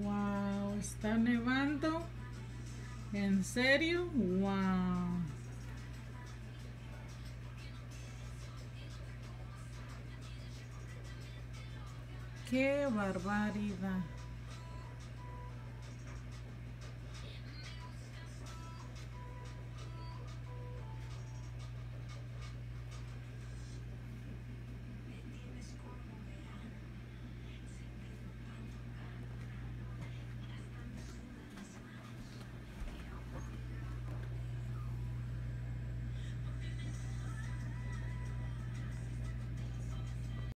Wow, está nevando. ¿En serio? Wow. Qué barbaridad.